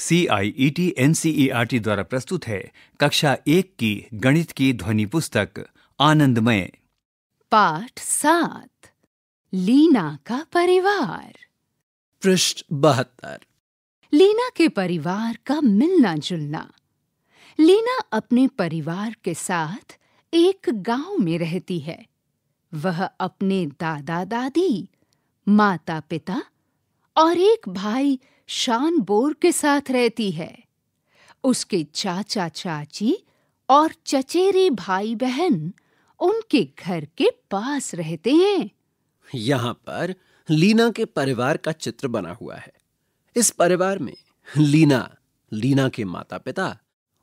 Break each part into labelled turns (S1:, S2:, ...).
S1: C I E T N C E R T द्वारा प्रस्तुत है कक्षा एक की गणित की ध्वनि पुस्तक आनंदमय।
S2: पाठ सात लीना का परिवार।
S3: पृष्ठ बहत्तर।
S2: लीना के परिवार का मिलना जुलना। लीना अपने परिवार के साथ एक गाँव में रहती है। वह अपने दादा दादी माता पिता और एक भाई शान बोर के साथ रहती है। उसके चाचा चाची और चचेरे भाई बहन उनके घर के पास रहते हैं।
S3: यहाँ पर लीना के परिवार का चित्र बना हुआ है। इस परिवार में लीना लीना के माता पिता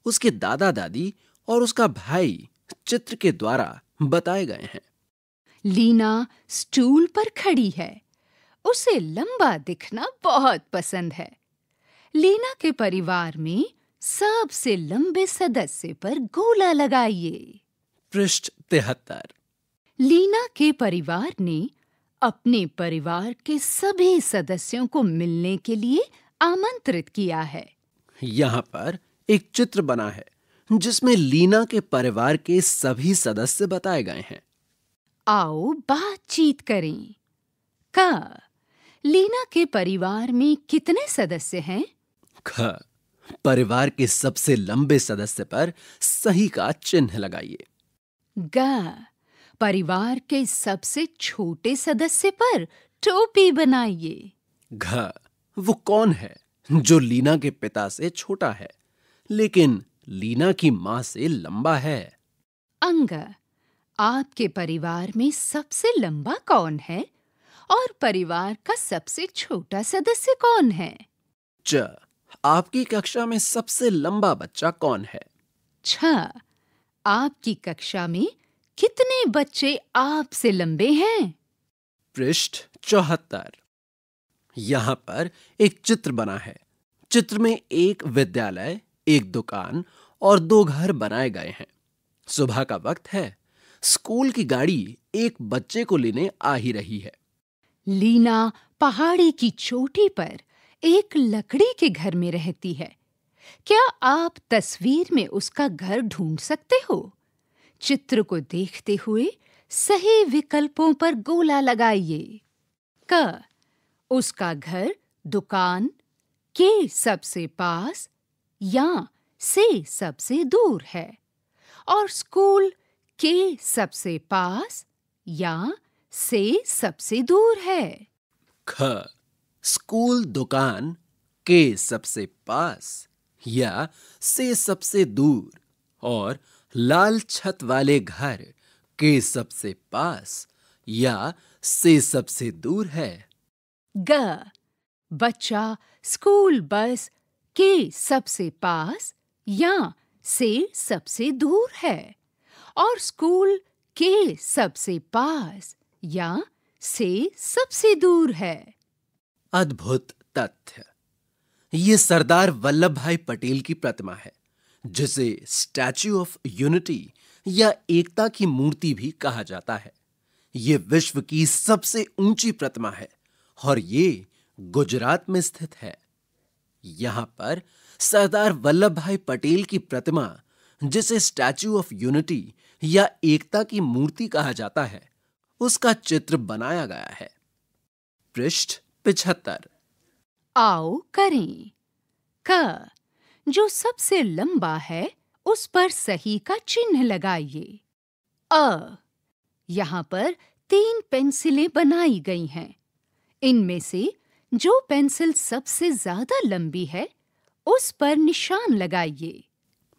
S3: उसके दादा दादी और उसका भाई चित्र के द्वारा बताए गए हैं।
S2: लीना स्टूल पर खड़ी है। उसे लंबा दिखना बहुत पसंद है। लीना के परिवार में सबसे लंबे सदस्य पर गोला लगाइए।
S3: पृष्ठ तिहत्तर।
S2: लीना के परिवार ने अपने परिवार के सभी सदस्यों को मिलने के लिए आमंत्रित किया है।
S3: यहाँ पर एक चित्र बना है जिसमें लीना के परिवार के सभी सदस्य बताए गए हैं।
S2: आओ बातचीत करें। का लीना के परिवार में कितने सदस्य हैं?
S3: ख परिवार के सबसे लंबे सदस्य पर सही का चिन्ह लगाइए।
S2: ग परिवार के सबसे छोटे सदस्य पर टोपी बनाइए।
S3: घ वो कौन है जो लीना के पिता से छोटा है लेकिन लीना की माँ से लंबा है?
S2: अंग आपके परिवार में सबसे लंबा कौन है? और परिवार का सबसे छोटा सदस्य कौन है?
S3: च आपकी कक्षा में सबसे लंबा बच्चा कौन है?
S2: छ आपकी कक्षा में कितने बच्चे आपसे लंबे हैं?
S3: पृष्ठ चौहत्तर। यहाँ पर एक चित्र बना है। चित्र में एक विद्यालय एक दुकान और दो घर बनाए गए हैं। सुबह का वक्त है। स्कूल की गाड़ी एक बच्चे को लेने आ ही रही है।
S2: लीना पहाड़ी की चोटी पर एक लकड़ी के घर में रहती है। क्या आप तस्वीर में उसका घर ढूंढ सकते हो? चित्र को देखते हुए सही विकल्पों पर गोला लगाइए। क, उसका घर दुकान, के सबसे पास या से सबसे दूर है? और स्कूल के सबसे पास या से सबसे दूर है।
S3: ख स्कूल दुकान के सबसे पास या से सबसे दूर और लाल छत वाले घर के सबसे पास या से सबसे दूर है।
S2: ग बच्चा स्कूल बस के सबसे पास या से सबसे दूर है और स्कूल के सबसे पास या से सबसे दूर है।
S3: अद्भुत तथ्य। ये सरदार वल्लभ भाई पटेल की प्रतिमा है, जिसे स्टैच्यू ऑफ़ यूनिटी या एकता की मूर्ति भी कहा जाता है। ये विश्व की सबसे ऊँची प्रतिमा है और ये गुजरात में स्थित है। यहाँ पर सरदार वल्लभ भाई पटेल की प्रतिमा, जिसे स्टैच्यू ऑफ़ यूनिटी या एकता की मूर्ति कहा जाता है उसका चित्र बनाया गया है। पृष्ठ पिछहत्तर।
S2: आओ करें। क जो सबसे लंबा है उस पर सही का चिन्ह लगाइए। अ यहाँ पर तीन पेंसिलें बनाई गई हैं। इनमें से जो पेंसिल सबसे ज़्यादा लंबी है उस पर निशान लगाइए।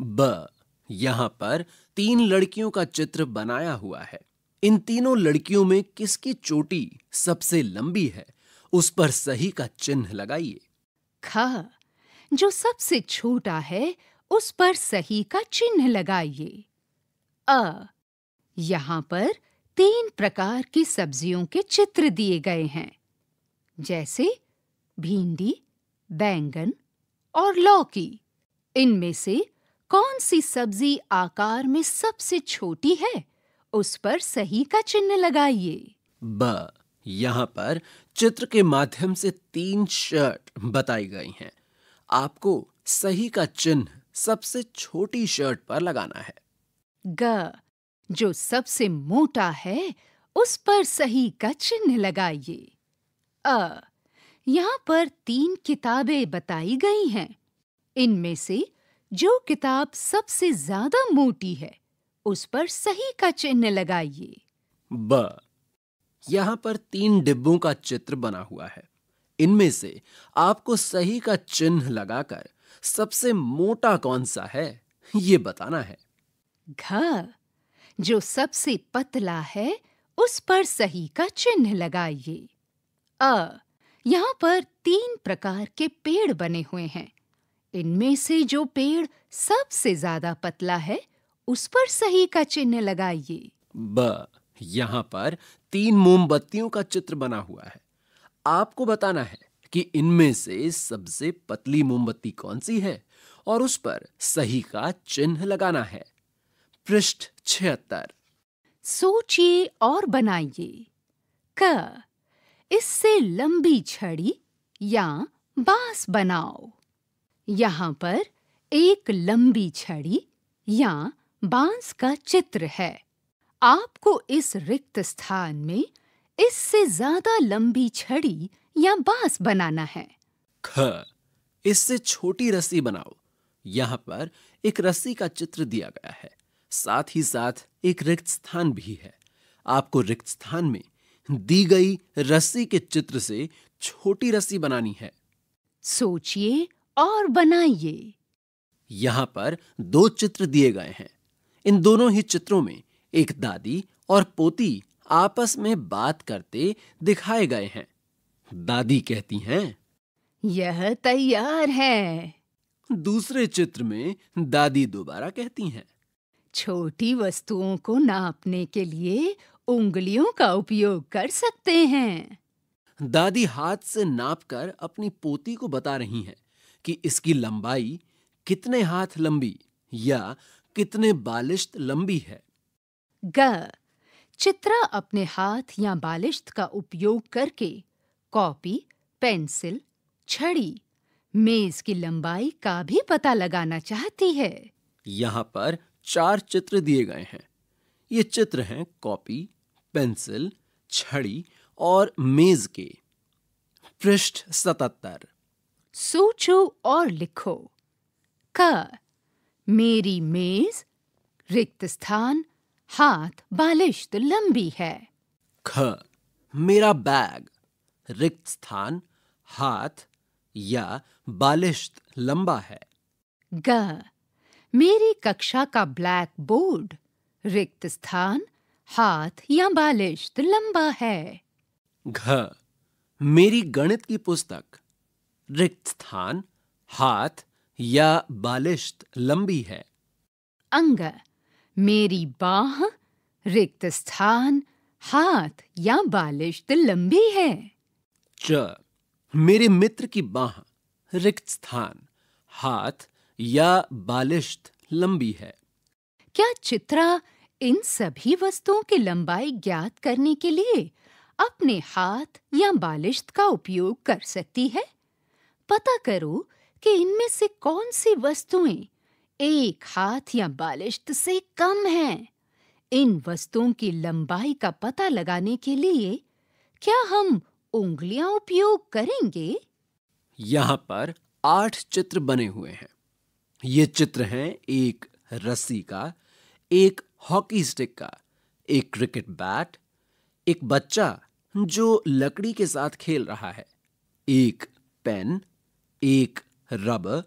S3: ब यहाँ पर तीन लड़कियों का चित्र बनाया हुआ है। इन तीनों लड़कियों में किसकी चोटी सबसे लंबी है, उस पर सही का चिन्ह लगाइए।
S2: ख, जो सबसे छोटा है, उस पर सही का चिन्ह लगाइए। अ, यहाँ पर तीन प्रकार की सब्जियों के चित्र दिए गए हैं, जैसे भिंडी, बैंगन और लौकी। इनमें से कौन सी सब्ज़ी आकार में सबसे छोटी है उस पर सही का चिन्ह लगाइए।
S3: ब यहाँ पर चित्र के माध्यम से तीन शर्ट बताई गई हैं। आपको सही का चिन्ह सबसे छोटी शर्ट पर लगाना है।
S2: ग जो सबसे मोटा है उस पर सही का चिन्ह लगाइए। अ यहाँ पर तीन किताबें बताई गई हैं। इनमें से जो किताब सबसे ज़्यादा मोटी है उस पर सही का चिन्ह लगाइए।
S3: ब। यहाँ पर तीन डिब्बों का चित्र बना हुआ है। इनमें से आपको सही का चिन्ह लगाकर सबसे मोटा कौन सा है ये बताना है।
S2: घ। जो सबसे पतला है उस पर सही का चिन्ह लगाइए। अ। यहाँ पर तीन प्रकार के पेड़ बने हुए हैं। इनमें से जो पेड़ सबसे ज़्यादा पतला है उस पर सही का चिन्ह लगाइए।
S3: ब यहाँ पर तीन मोमबत्तियों का चित्र बना हुआ है। आपको बताना है कि इनमें से सबसे पतली मोमबत्ती कौन सी है और उस पर सही का चिन्ह लगाना है। पृष्ठ छिहत्तर।
S2: सोचिए और बनाइए। क इससे लंबी छड़ी या बाँस बनाओ। यहाँ पर एक लंबी छड़ी या बाँस का चित्र है। आपको इस रिक्त स्थान में इससे ज़्यादा लंबी छड़ी या बाँस बनाना है।
S3: ख इससे छोटी रस्सी बनाओ। यहाँ पर एक रस्सी का चित्र दिया गया है। साथ ही साथ एक रिक्त स्थान भी है। आपको रिक्त स्थान में दी गई रस्सी के चित्र से छोटी रस्सी बनानी है।
S2: सोचिए और बनाइए।
S3: यहाँ पर दो चित्र दिए गए हैं। इन दोनों ही चित्रों में एक दादी और पोती आपस में बात करते दिखाए गए हैं। दादी कहती हैं
S2: यह तैयार है।
S3: दूसरे चित्र में दादी दोबारा कहती हैं
S2: छोटी वस्तुओं को नापने के लिए उंगलियों का उपयोग कर सकते हैं।
S3: दादी हाथ से नापकर अपनी पोती को बता रही हैं कि इसकी लंबाई कितने हाथ लंबी या कितने बालिश्त लंबी है।
S2: ग चित्रा अपने हाथ या बालिश्त का उपयोग करके कॉपी पेंसिल छड़ी मेज की लंबाई का भी पता लगाना चाहती है।
S3: यहाँ पर चार चित्र दिए गए हैं। ये चित्र हैं कॉपी पेंसिल छड़ी और मेज के। पृष्ठ सतहत्तर।
S2: सोचो और लिखो। क मेरी मेज रिक्त स्थान हाथ बालिश्त लंबी है।
S3: ख मेरा बैग रिक्त स्थान हाथ या बालिश्त लंबा है।
S2: ग मेरी कक्षा का ब्लैक बोर्ड रिक्त स्थान हाथ या बालिश्त लंबा है।
S3: घ मेरी गणित की पुस्तक रिक्त स्थान हाथ या बालिश्त लंबी है।
S2: अंग मेरी बाह रिक्त स्थान हाथ या बालिश्त लंबी है।
S3: च मेरे मित्र की बाह रिक्त स्थान हाथ या बालिश्त लंबी है।
S2: क्या चित्रा इन सभी वस्तुओं की लंबाई ज्ञात करने के लिए अपने हाथ या बालिश्त का उपयोग कर सकती है? पता करो कि इनमें से कौन सी वस्तुएँ एक हाथ या बालिश्त से कम हैं? इन वस्तुओं की लंबाई का पता लगाने के लिए क्या हम उंगलियाँ उपयोग करेंगे?
S3: यहाँ पर आठ चित्र बने हुए हैं। ये चित्र हैं एक रस्सी का, एक हॉकी स्टिक का, एक क्रिकेट बैट, एक बच्चा जो लकड़ी के साथ खेल रहा है, एक पेन, एक रबर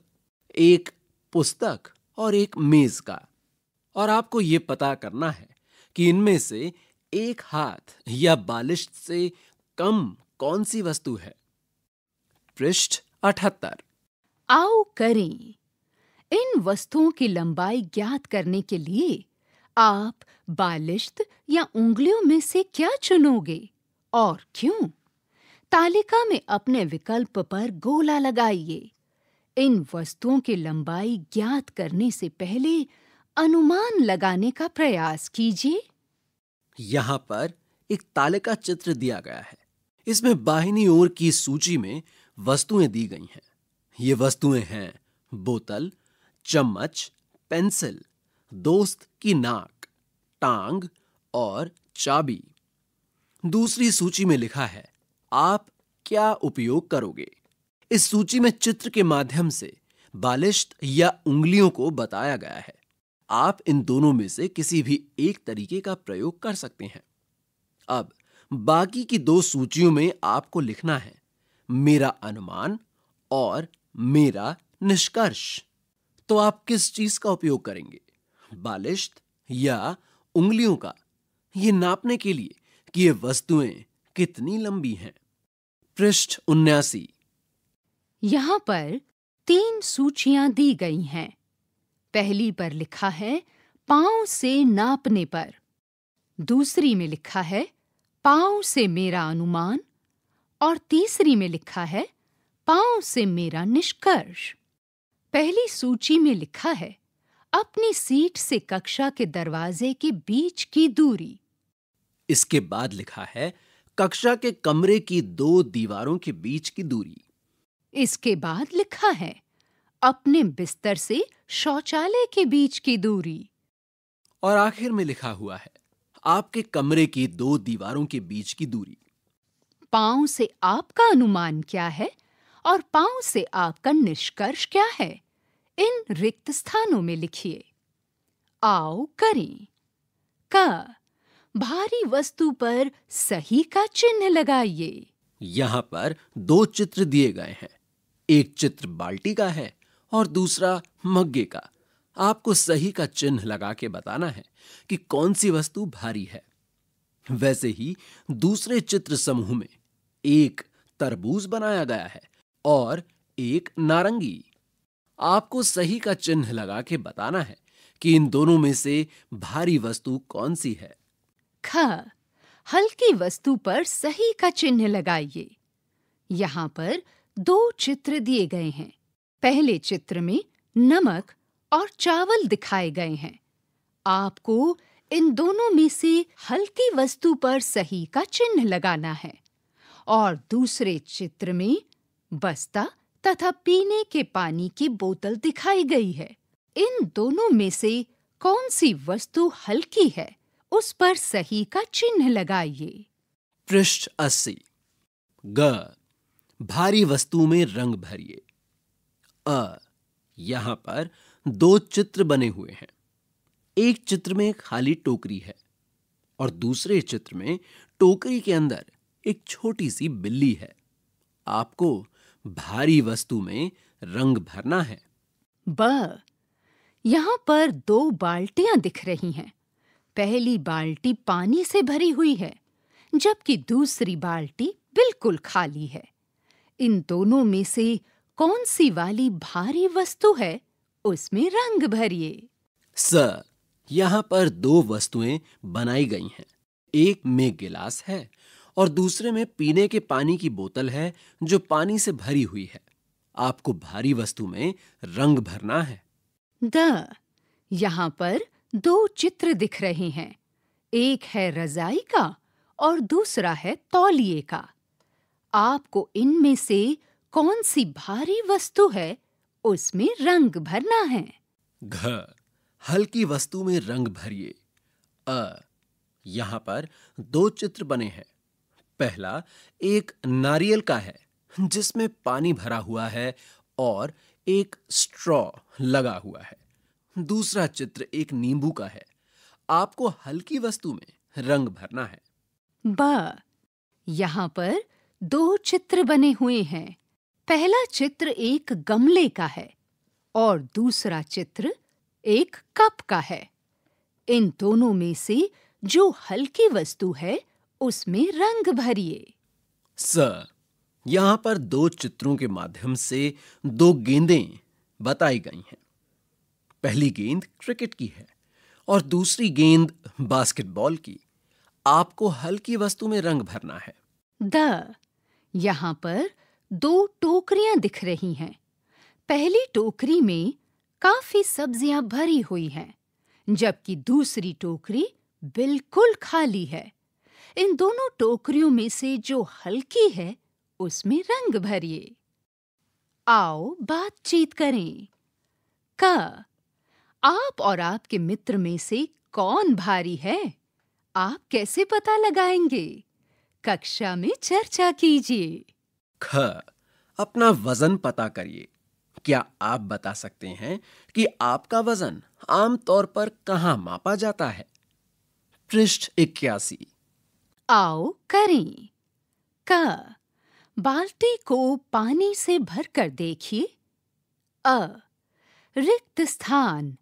S3: एक पुस्तक और एक मेज का। और आपको ये पता करना है कि इनमें से एक हाथ या बालिश से कम कौन सी वस्तु है? पृष्ठ अठहत्तर।
S2: आओ करें। इन वस्तुओं की लंबाई ज्ञात करने के लिए आप बालिश्त या उंगलियों में से क्या चुनोगे और क्यों? तालिका में अपने विकल्प पर गोला लगाइए। इन वस्तुओं की लंबाई ज्ञात करने से पहले अनुमान लगाने का प्रयास कीजिए।
S3: यहाँ पर एक तालिका चित्र दिया गया है। इसमें बाहिनी ओर की सूची में वस्तुएँ दी गई हैं। ये वस्तुएँ हैं बोतल, चम्मच, पेंसिल, दोस्त की नाक, टांग और चाबी। दूसरी सूची में लिखा है, आप क्या उपयोग करोगे? इस सूची में चित्र के माध्यम से बालिश्त या उंगलियों को बताया गया है। आप इन दोनों में से किसी भी एक तरीके का प्रयोग कर सकते हैं। अब, बाकी की दो सूचियों में आपको लिखना है, मेरा अनुमान और मेरा निष्कर्ष। तो आप किस चीज़ का उपयोग करेंगे? बालिश्त या उंगलियों का? यह नापने के लिए कि ये वस्तुएँ कितनी लंबी हैं? पृष्ठ उन्यासी।
S2: यहाँ पर तीन सूचियाँ दी गई हैं। पहली पर लिखा है, पाँव से नापने पर। दूसरी में लिखा है, पाँव से मेरा अनुमान। और तीसरी में लिखा है, पाँव से मेरा निष्कर्ष। पहली सूची में लिखा है, अपनी सीट से कक्षा के दरवाजे के बीच की दूरी।
S3: इसके बाद लिखा है, कक्षा के कमरे की दो दीवारों के बीच की दूरी।
S2: इसके बाद लिखा है अपने बिस्तर से शौचालय के बीच की दूरी।
S3: और आखिर में लिखा हुआ है आपके कमरे की दो दीवारों के बीच की दूरी।
S2: पाँव से आपका अनुमान क्या है और पाँव से आपका निष्कर्ष क्या है? इन रिक्त स्थानों में लिखिए। आओ करें। क भारी वस्तु पर सही का चिन्ह लगाइए।
S3: यहाँ पर दो चित्र दिए गए हैं। एक चित्र बाल्टी का है और दूसरा मग्गे का। आपको सही का चिन्ह लगा के बताना है कि कौन सी वस्तु भारी है। वैसे ही दूसरे चित्र समूह में एक तरबूज बनाया गया है और एक नारंगी। आपको सही का चिन्ह लगा के बताना है कि इन दोनों में से भारी वस्तु कौन सी है।
S2: ख, हल्की वस्तु पर सही का चिन्ह लगाइए। यहाँ पर दो चित्र दिए गए हैं। पहले चित्र में नमक और चावल दिखाए गए हैं। आपको इन दोनों में से हल्की वस्तु पर सही का चिन्ह लगाना है। और दूसरे चित्र में बस्ता तथा पीने के पानी की बोतल दिखाई गई है। इन दोनों में से कौन सी वस्तु हल्की है, उस पर सही का चिन्ह लगाइए।
S3: पृष्ठ अस्सी। ग। भारी वस्तु में रंग भरिए। अ, यहाँ पर दो चित्र बने हुए हैं। एक चित्र में खाली टोकरी है और दूसरे चित्र में टोकरी के अंदर एक छोटी सी बिल्ली है। आपको भारी वस्तु में रंग भरना है।
S2: ब, यहाँ पर दो बाल्टियाँ दिख रही हैं। पहली बाल्टी पानी से भरी हुई है, जबकि दूसरी बाल्टी बिल्कुल खाली है। इन दोनों में से कौन सी वाली भारी वस्तु है उसमें रंग भरिए।
S3: स यहाँ पर दो वस्तुएँ बनाई गई हैं। एक में गिलास है और दूसरे में पीने के पानी की बोतल है जो पानी से भरी हुई है। आपको भारी वस्तु में रंग भरना है।
S2: द यहाँ पर दो चित्र दिख रहे हैं। एक है रजाई का और दूसरा है तौलिए का। आपको इनमें से कौन सी भारी वस्तु है उसमें रंग भरना है।
S3: घ हल्की वस्तु में रंग भरिए। अ यहाँ पर दो चित्र बने हैं। पहला एक नारियल का है जिसमें पानी भरा हुआ है और एक स्ट्रॉ लगा हुआ है। दूसरा चित्र एक नींबू का है। आपको हल्की वस्तु में रंग भरना है।
S2: ब यहाँ पर दो चित्र बने हुए हैं। पहला चित्र एक गमले का है और दूसरा चित्र एक कप का है। इन दोनों में से जो हल्की वस्तु है उसमें रंग भरिए।
S3: सर यहाँ पर दो चित्रों के माध्यम से दो गेंदें बताई गई हैं। पहली गेंद क्रिकेट की है और दूसरी गेंद बास्केटबॉल की। आपको हल्की वस्तु में रंग भरना है।
S2: द यहाँ पर दो टोकरियाँ दिख रही हैं। पहली टोकरी में काफ़ी सब्ज़ियाँ भरी हुई हैं, जबकि दूसरी टोकरी बिल्कुल खाली है। इन दोनों टोकरियों में से जो हल्की है, उसमें रंग भरिए। आओ बातचीत करें। क, आप और आपके मित्र में से कौन भारी है? आप कैसे पता लगाएँगे? कक्षा में चर्चा कीजिए।
S3: ख अपना वज़न पता करिए। क्या आप बता सकते हैं कि आपका वज़न आमतौर पर कहाँ मापा जाता है? पृष्ठ इक्यासी।
S2: आओ करें। क बाल्टी को पानी से भरकर देखिए। अ रिक्त स्थान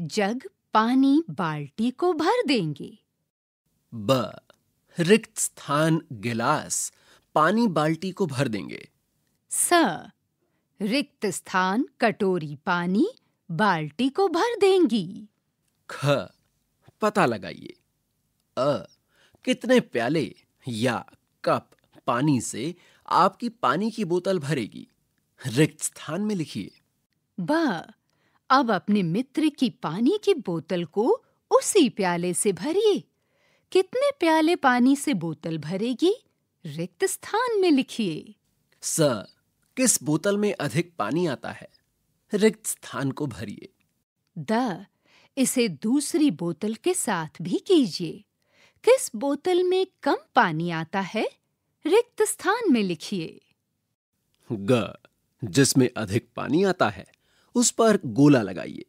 S2: जग पानी बाल्टी को भर देंगे।
S3: ब रिक्त स्थान गिलास पानी बाल्टी को भर देंगे।
S2: स रिक्त स्थान कटोरी पानी बाल्टी को भर देंगी।
S3: ख पता लगाइए। अ कितने प्याले या कप पानी से आपकी पानी की बोतल भरेगी। रिक्त स्थान में लिखिए।
S2: ब अब अपने मित्र की पानी की बोतल को उसी प्याले से भरिए। कितने प्याले पानी से बोतल भरेगी? रिक्त स्थान में लिखिए।
S3: स किस बोतल में अधिक पानी आता है? रिक्त स्थान को भरिए।
S2: द इसे दूसरी बोतल के साथ भी कीजिए। किस बोतल में कम पानी आता है? रिक्त स्थान में लिखिए।
S3: ग जिसमें अधिक पानी आता है उस पर गोला लगाइए।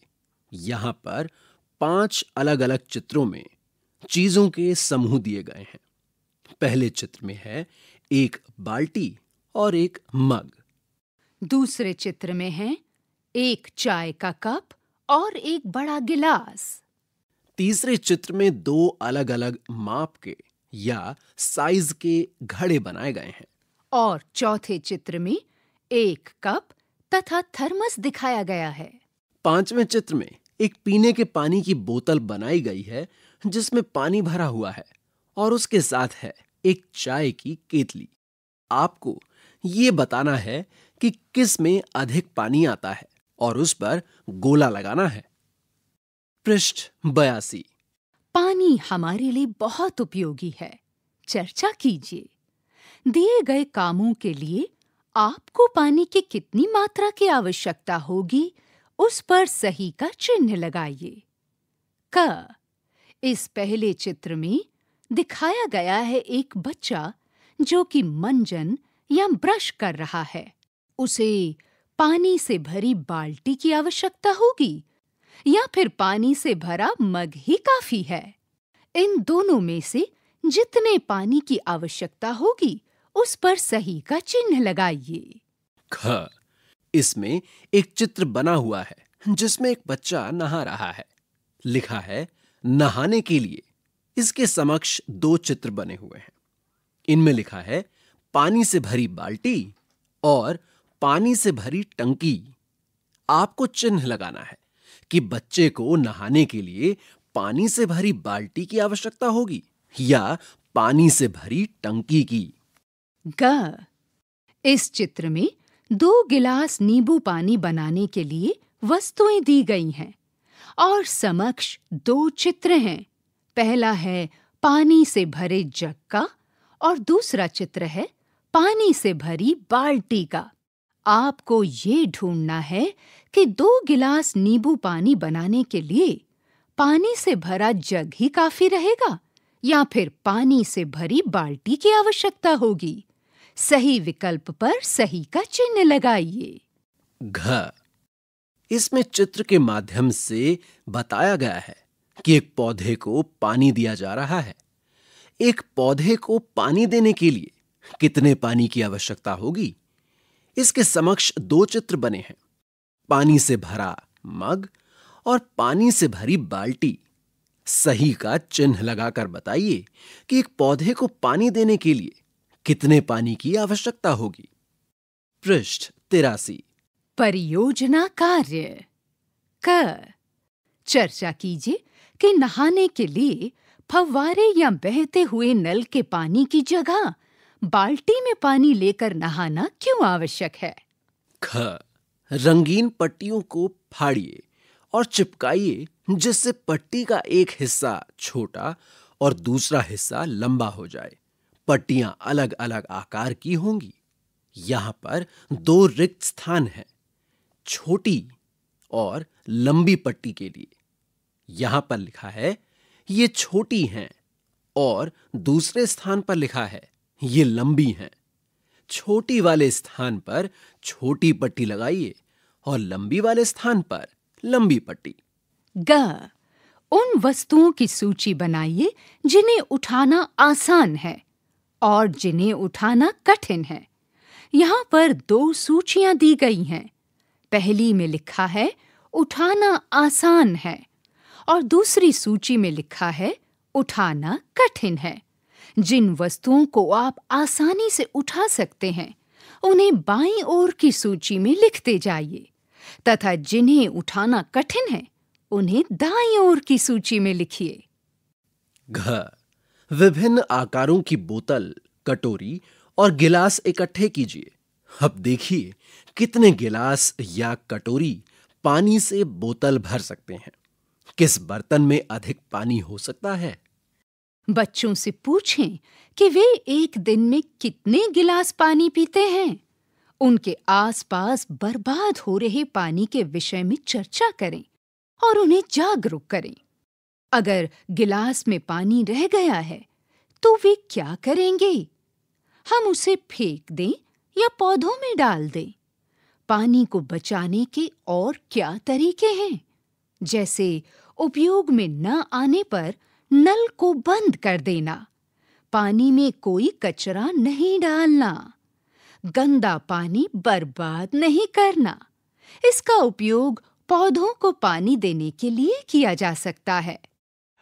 S3: यहाँ पर पाँच अलग अलग चित्रों में चीज़ों के समूह दिए गए हैं। पहले चित्र में है एक बाल्टी और एक मग।
S2: दूसरे चित्र में है एक चाय का कप और एक बड़ा गिलास।
S3: तीसरे चित्र में दो अलग अलग माप के या साइज़ के घड़े बनाए गए हैं।
S2: और चौथे चित्र में एक कप तथा थर्मस दिखाया गया है।
S3: पाँचवें चित्र में एक पीने के पानी की बोतल बनाई गई है जिसमें पानी भरा हुआ है और उसके साथ है एक चाय की केतली। आपको ये बताना है कि किसमें अधिक पानी आता है और उस पर गोला लगाना है। पृष्ठ बयासी।
S2: पानी हमारे लिए बहुत उपयोगी है। चर्चा कीजिए। दिए गए कामों के लिए आपको पानी की कितनी मात्रा की आवश्यकता होगी, उस पर सही का चिन्ह लगाइए। क इस पहले चित्र में दिखाया गया है एक बच्चा जो कि मंजन या ब्रश कर रहा है। उसे पानी से भरी बाल्टी की आवश्यकता होगी या फिर पानी से भरा मग ही काफ़ी है। इन दोनों में से जितने पानी की आवश्यकता होगी, उस पर सही का चिन्ह लगाइए।
S3: ख, इसमें एक चित्र बना हुआ है, जिसमें एक बच्चा नहा रहा है। लिखा है नहाने के लिए इसके समक्ष दो चित्र बने हुए हैं। इनमें लिखा है, पानी से भरी बाल्टी और पानी से भरी टंकी। आपको चिन्ह लगाना है कि बच्चे को नहाने के लिए पानी से भरी बाल्टी की आवश्यकता होगी या पानी से भरी टंकी की।
S2: ग। इस चित्र में दो गिलास नींबू पानी बनाने के लिए वस्तुएँ दी गई हैं। और समक्ष दो चित्र हैं। पहला है पानी से भरे जग का और दूसरा चित्र है पानी से भरी बाल्टी का। आपको ये ढूंढना है कि दो गिलास नींबू पानी बनाने के लिए पानी से भरा जग ही काफ़ी रहेगा या फिर पानी से भरी बाल्टी की आवश्यकता होगी। सही विकल्प पर सही का चिन्ह लगाइए।
S3: घ इसमें चित्र के माध्यम से बताया गया है कि एक पौधे को पानी दिया जा रहा है। एक पौधे को पानी देने के लिए कितने पानी की आवश्यकता होगी? इसके समक्ष दो चित्र बने हैं। पानी से भरा मग और पानी से भरी बाल्टी। सही का चिन्ह लगाकर बताइए कि एक पौधे को पानी देने के लिए कितने पानी की आवश्यकता होगी। पृष्ठ तिरासी।
S2: परियोजना कार्य। क। चर्चा कीजिए कि नहाने के लिए फव्वारे या बहते हुए नल के पानी की जगह बाल्टी में पानी लेकर नहाना क्यों आवश्यक है?
S3: ख। रंगीन पट्टियों को फाड़िए और चिपकाइए, जिससे पट्टी का एक हिस्सा छोटा और दूसरा हिस्सा लंबा हो जाए। पट्टियाँ अलग अलग आकार की होंगी। यहाँ पर दो रिक्त स्थान हैं। छोटी और लंबी पट्टी के लिए। यहाँ पर लिखा है, ये छोटी हैं और दूसरे स्थान पर लिखा है, ये लंबी हैं। छोटी वाले स्थान पर छोटी पट्टी लगाइए और लंबी वाले स्थान पर लंबी पट्टी।
S2: ग, उन वस्तुओं की सूची बनाइए जिन्हें उठाना आसान है और जिन्हें उठाना कठिन है। यहाँ पर दो सूचियाँ दी गई हैं। पहली में लिखा है, उठाना आसान है। और दूसरी सूची में लिखा है, उठाना कठिन है। जिन वस्तुओं को आप आसानी से उठा सकते हैं, उन्हें बाईं ओर की सूची में लिखते जाइए, तथा जिन्हें उठाना कठिन है, उन्हें दाईं ओर की सूची में लिखिए।
S3: घ, विभिन्न आकारों की बोतल, कटोरी और गिलास इकट्ठे कीजिए। अब देखिए कितने गिलास या कटोरी पानी से बोतल भर सकते हैं। किस बर्तन में अधिक पानी हो सकता है?
S2: बच्चों से पूछें कि वे एक दिन में कितने गिलास पानी पीते हैं। उनके आसपास बर्बाद हो रहे पानी के विषय में चर्चा करें और उन्हें जागरूक करें। अगर गिलास में पानी रह गया है तो वे क्या करेंगे? हम उसे फेंक दें या पौधों में डाल दें। पानी को बचाने के और क्या तरीके हैं? जैसे उपयोग में न आने पर नल को बंद कर देना, पानी में कोई कचरा नहीं डालना, गंदा पानी बर्बाद नहीं करना। इसका उपयोग पौधों को पानी देने के लिए किया जा सकता है।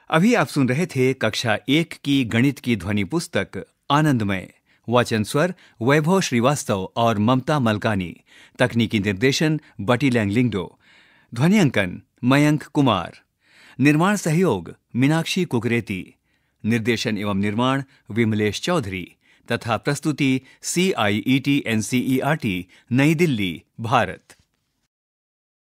S1: अभी आप सुन रहे थे कक्षा एक की गणित की ध्वनि पुस्तक, आनंदमय। वाचन स्वर, वैभव श्रीवास्तव और ममता मलकानी। तकनीकी निर्देशन बटी लैंग लिंगडो। ध्वनि अंकन, मयंक कुमार। निर्माण सहयोग, मीनाक्षी कुकरेती। निर्देशन एवं निर्माण, विमलेश चौधरी। तथा प्रस्तुति C I E T N C E R T Nai Delhi, Bharat.